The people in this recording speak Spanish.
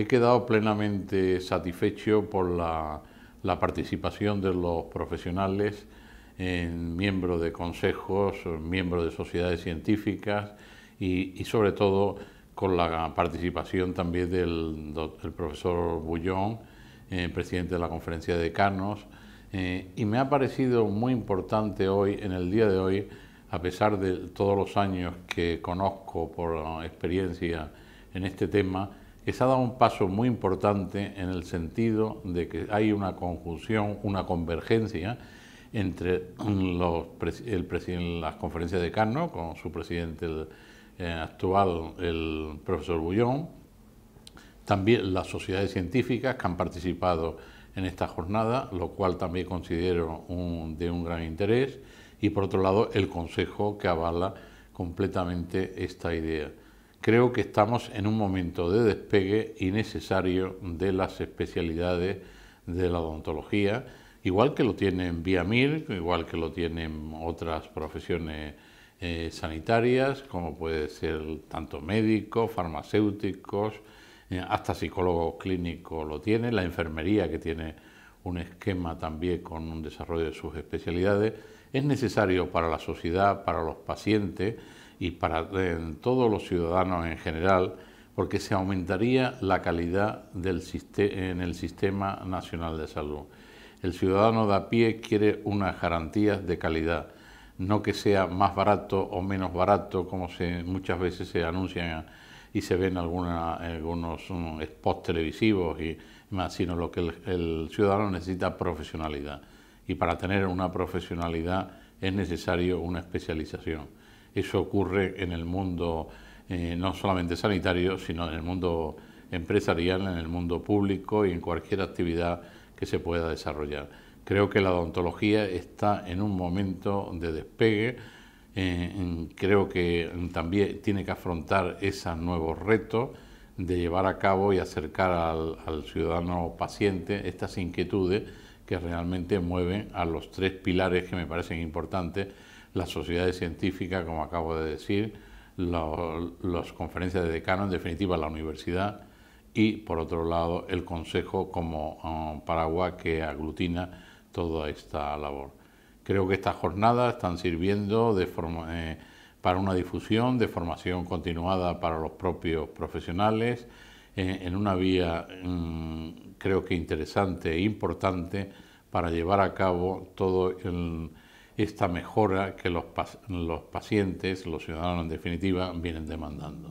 he quedado plenamente satisfecho por la, participación de los profesionales, miembros de consejos, miembros de sociedades científicas y, sobre todo con la participación también del, profesor Bullón, eh, presidente de la conferencia de decanos, eh, y me ha parecido muy importante hoy, en el día de hoy, a pesar de todos los años que conozco por experiencia en este tema, se ha dado un paso muy importante en el sentido de que hay una conjunción, una convergencia entre los, el presidente, las conferencias de Cano, con su presidente eh, actual, el profesor Bullón, también las sociedades científicas que han participado en esta jornada, lo cual también considero de un gran interés, y por otro lado el Consejo que avala completamente esta idea. Creo que estamos en un momento de despegue innecesario de las especialidades de la odontología, igual que lo tienen Viamir, igual que lo tienen otras profesiones eh, sanitarias, como puede ser tanto médicos, farmacéuticos, eh, hasta psicólogos clínicos lo tiene, la enfermería que tiene un esquema también con un desarrollo de sus especialidades, es necesario para la sociedad, para los pacientes y para todos los ciudadanos en general, porque se aumentaría la calidad del en el Sistema Nacional de Salud. El ciudadano de a pie quiere unas garantías de calidad, no que sea más barato o menos barato, como se, muchas veces se anuncian y se ven alguna, algunos spots televisivos y más, sino lo que el, ciudadano necesita profesionalidad. Y para tener una profesionalidad es necesario una especialización. Eso ocurre en el mundo eh, no solamente sanitario, sino en el mundo empresarial, en el mundo público y en cualquier actividad que se pueda desarrollar. Creo que la odontología está en un momento de despegue eh, creo que también tiene que afrontar esos nuevos retos de llevar a cabo y acercar al, ciudadano paciente estas inquietudes que realmente mueven a los tres pilares que me parecen importantes, las sociedades científicas, como acabo de decir, las conferencias de decano, en definitiva la universidad, y por otro lado el Consejo como um, paraguas que aglutina toda esta labor. Creo que estas jornadas están sirviendo eh, para una difusión de formación continuada para los propios profesionales eh, en una vía mm, creo que interesante e importante para llevar a cabo toda esta mejora que los pacientes, los ciudadanos en definitiva, vienen demandando.